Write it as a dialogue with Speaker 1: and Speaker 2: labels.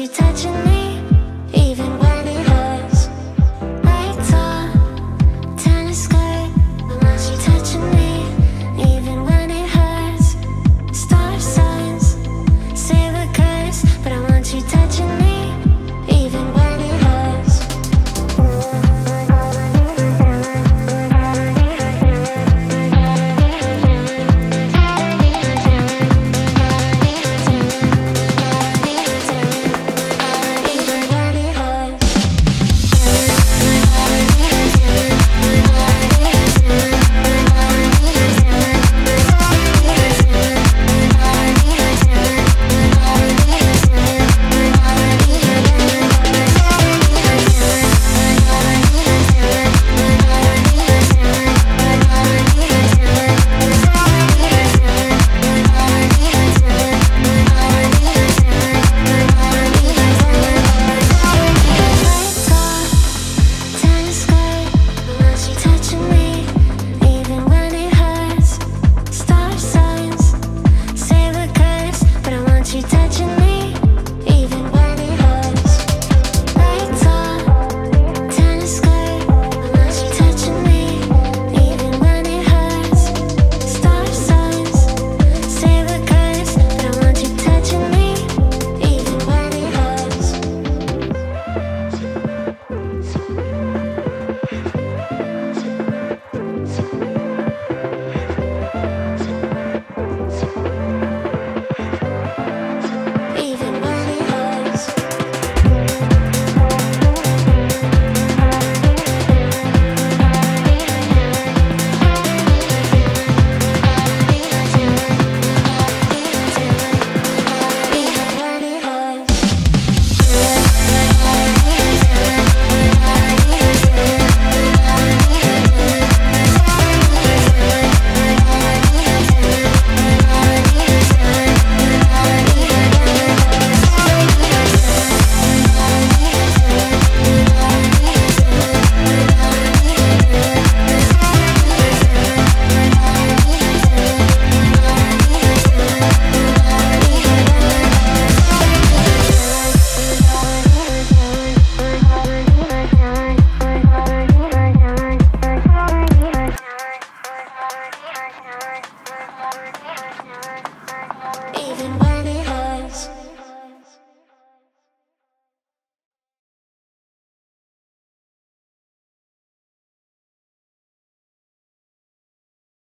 Speaker 1: you touching me, even